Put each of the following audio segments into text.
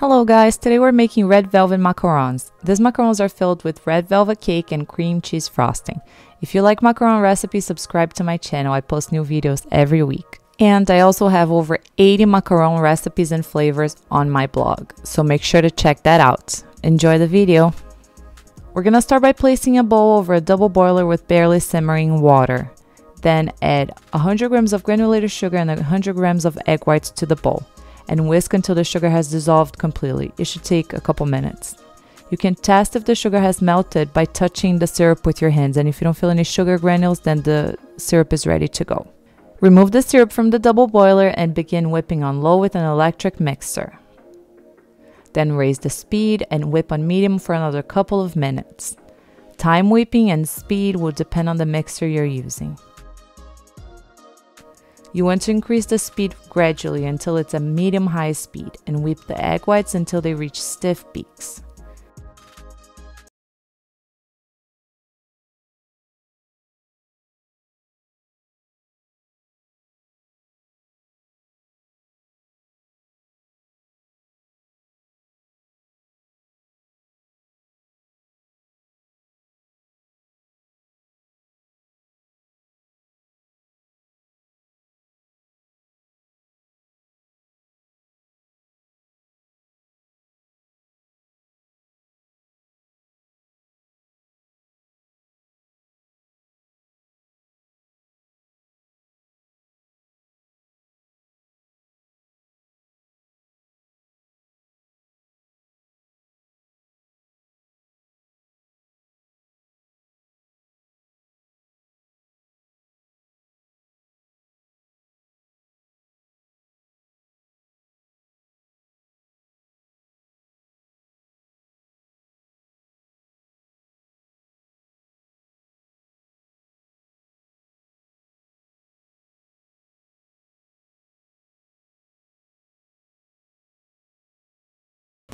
Hello guys, today we're making red velvet macarons. These macarons are filled with red velvet cake and cream cheese frosting. If you like macaron recipes, subscribe to my channel. I post new videos every week. And I also have over 80 macaron recipes and flavors on my blog, so make sure to check that out. Enjoy the video! We're gonna start by placing a bowl over a double boiler with barely simmering water. Then add 100 grams of granulated sugar and 100 grams of egg whites to the bowl and whisk until the sugar has dissolved completely. It should take a couple minutes. You can test if the sugar has melted by touching the syrup with your hands, and if you don't feel any sugar granules, then the syrup is ready to go. Remove the syrup from the double boiler and begin whipping on low with an electric mixer. Then raise the speed and whip on medium for another couple of minutes. Time whipping and speed will depend on the mixer you're using. You want to increase the speed gradually until it's a medium high speed and whip the egg whites until they reach stiff peaks.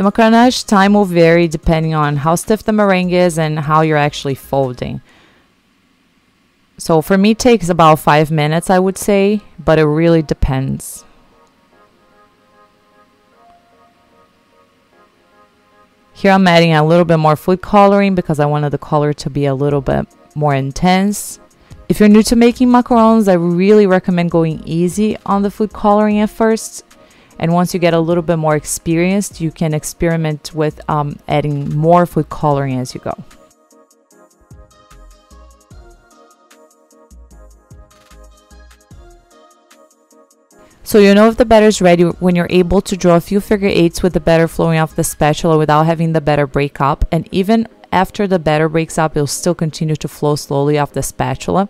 The macaronage time will vary depending on how stiff the meringue is and how you're actually folding. So for me, it takes about five minutes, I would say, but it really depends. Here I'm adding a little bit more food coloring because I wanted the color to be a little bit more intense. If you're new to making macarons, I really recommend going easy on the food coloring at first and once you get a little bit more experienced, you can experiment with um, adding more food coloring as you go. So you know if the batter is ready when you're able to draw a few figure eights with the batter flowing off the spatula without having the batter break up. And even after the batter breaks up, it'll still continue to flow slowly off the spatula.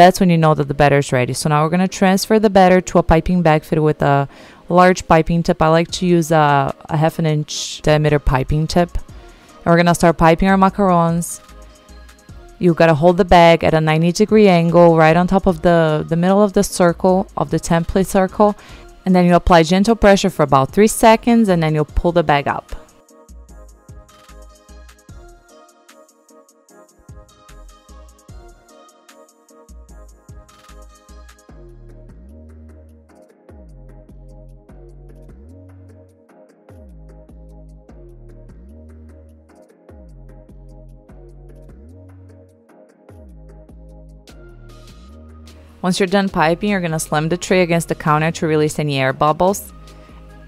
That's when you know that the batter is ready. So now we're going to transfer the batter to a piping bag fitted with a large piping tip. I like to use a, a half an inch diameter piping tip. And we're gonna start piping our macarons. You gotta hold the bag at a 90 degree angle right on top of the, the middle of the circle, of the template circle. And then you apply gentle pressure for about 3 seconds and then you'll pull the bag up. Once you're done piping, you're going to slam the tray against the counter to release any air bubbles.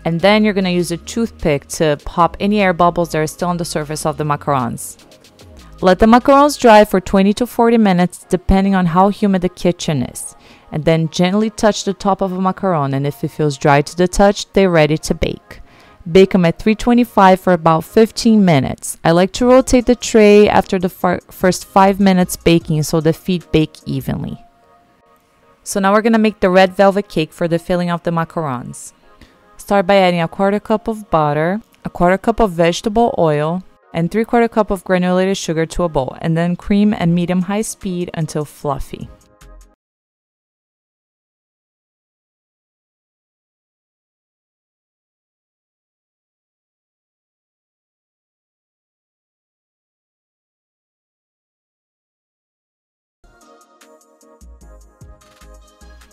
And then you're going to use a toothpick to pop any air bubbles that are still on the surface of the macarons. Let the macarons dry for 20 to 40 minutes depending on how humid the kitchen is. And then gently touch the top of a macaron and if it feels dry to the touch, they're ready to bake. Bake them at 325 for about 15 minutes. I like to rotate the tray after the first 5 minutes baking so the feet bake evenly. So now we're going to make the red velvet cake for the filling of the macarons. Start by adding a quarter cup of butter, a quarter cup of vegetable oil, and 3 quarter cup of granulated sugar to a bowl, and then cream at medium high speed until fluffy.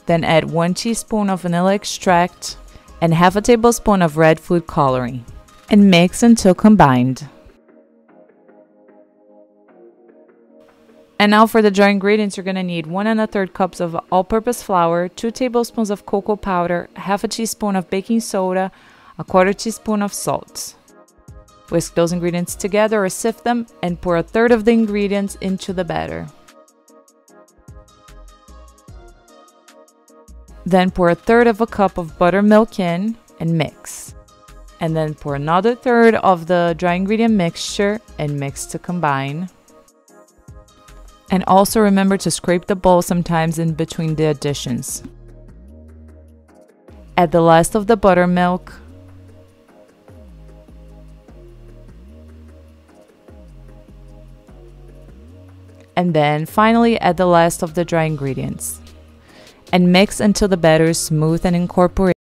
Then add 1 teaspoon of vanilla extract and half a tablespoon of red food coloring. and mix until combined. And now for the dry ingredients, you're to need one and a third cups of all-purpose flour, two tablespoons of cocoa powder, half a teaspoon of baking soda, a quarter teaspoon of salt. Whisk those ingredients together or sift them and pour a third of the ingredients into the batter. Then pour a third of a cup of buttermilk in and mix. And then pour another third of the dry ingredient mixture and mix to combine. And also remember to scrape the bowl sometimes in between the additions. Add the last of the buttermilk. And then finally add the last of the dry ingredients. And mix until the batter is smooth and incorporated.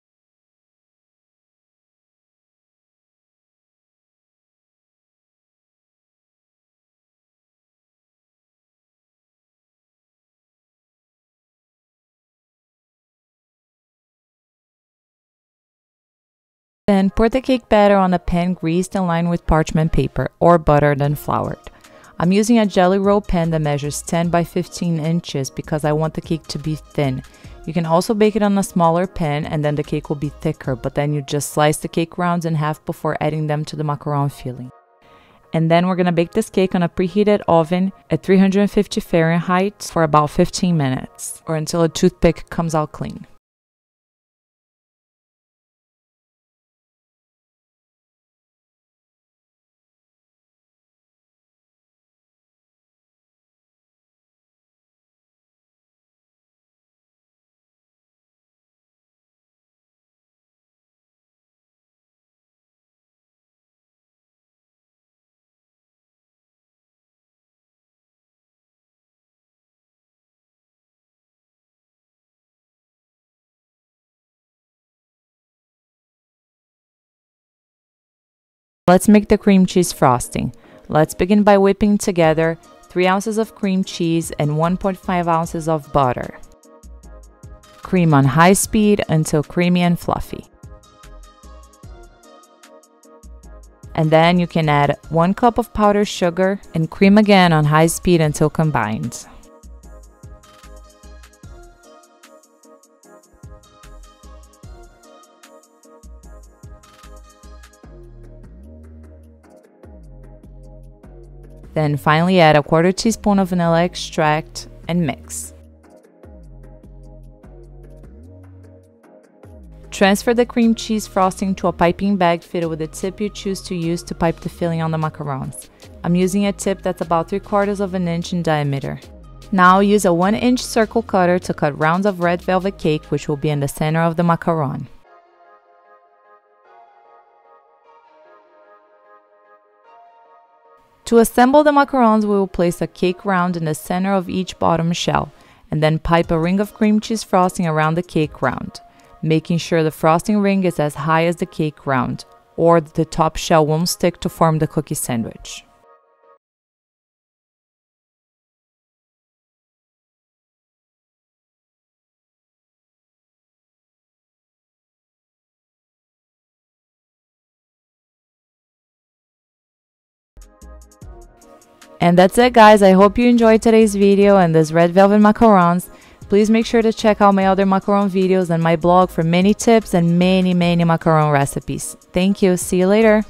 Then pour the cake batter on a pan greased and lined with parchment paper or buttered and floured. I'm using a jelly roll pan that measures 10 by 15 inches because I want the cake to be thin. You can also bake it on a smaller pan and then the cake will be thicker, but then you just slice the cake rounds in half before adding them to the macaron filling. And then we're gonna bake this cake on a preheated oven at 350 Fahrenheit for about 15 minutes or until a toothpick comes out clean. Let's make the cream cheese frosting. Let's begin by whipping together 3 ounces of cream cheese and 1.5 ounces of butter. Cream on high speed until creamy and fluffy. And then you can add 1 cup of powdered sugar and cream again on high speed until combined. Then finally add a quarter teaspoon of vanilla extract and mix. Transfer the cream cheese frosting to a piping bag fitted with the tip you choose to use to pipe the filling on the macarons. I'm using a tip that's about 3 quarters of an inch in diameter. Now use a 1 inch circle cutter to cut rounds of red velvet cake which will be in the center of the macaron. To assemble the macarons, we will place a cake round in the center of each bottom shell, and then pipe a ring of cream cheese frosting around the cake round, making sure the frosting ring is as high as the cake round, or the top shell won't stick to form the cookie sandwich. And that's it guys, I hope you enjoyed today's video and this red velvet macarons. Please make sure to check out my other macaron videos and my blog for many tips and many many macaron recipes. Thank you, see you later!